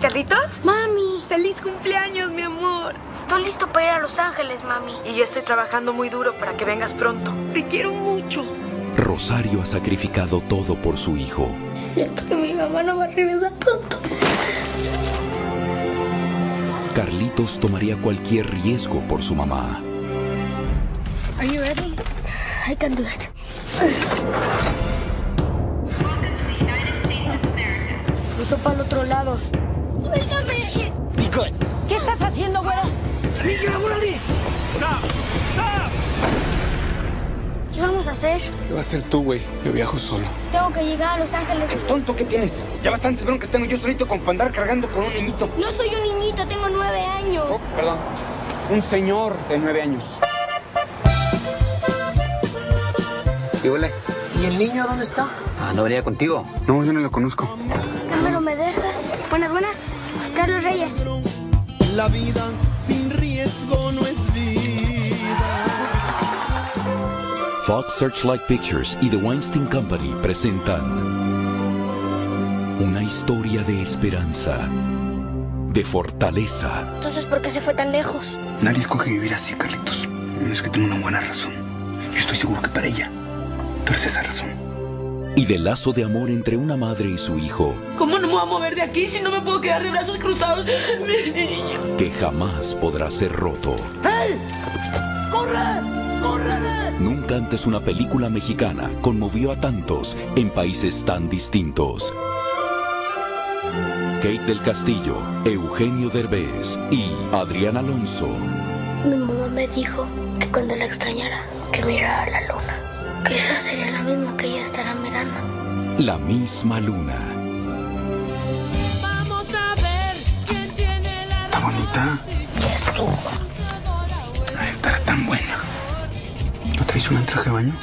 ¿Carlitos? Mami, ¡Feliz cumpleaños, mi amor! estoy listo para ir a Los Ángeles, mami. Y yo estoy trabajando muy duro para que vengas pronto. Te quiero mucho. Rosario ha sacrificado todo por su hijo. Es cierto que mi mamá no va a regresar pronto. Carlitos tomaría cualquier riesgo por su mamá. Are you ready? I can do it. Cruzo para el otro lado. ¿Qué estás haciendo, güero? ¿Qué vamos a hacer? ¿Qué va a hacer tú, güey? Yo viajo solo. Tengo que llegar a Los Ángeles. Tonto, ¿qué tienes? Ya bastantes broncas tengo yo solito con para andar cargando con un niñito. No soy un niñito, tengo nueve años. Oh, perdón. Un señor de nueve años. ¿Qué huele? ¿Y el niño dónde está? Ah, ¿no venía contigo? No, yo no lo conozco. Cámelo, ¿me dejas? Buenas, buenas. Carlos Reyes. La vida sin riesgo no es vida. Fox Searchlight Pictures y The Weinstein Company presentan una historia de esperanza, de fortaleza, Entonces, ¿por qué se fue tan lejos? Nadie escoge vivir así, Carlitos. No es que tenga una buena razón. Yo estoy seguro que para ella, tú eres esa razón. Y de lazo de amor entre una madre y su hijo, ¿Cómo no me voy a mover de aquí si no me puedo quedar de brazos cruzados? Mi niño. que jamás podrá ser roto. ¡Hey! ¡Corre! ¡Córrele! Nunca antes una película mexicana conmovió a tantos en países tan distintos. Kate del Castillo, Eugenio Derbez y Adrián Alonso. Mi mamá me dijo que cuando la extrañara, que mirara a la luna. Que esa sería que ella estará mirando. La misma luna. Está bonita. ¿Qué es tú? Ay, estará tan buena. ¿No traes un traje de baño?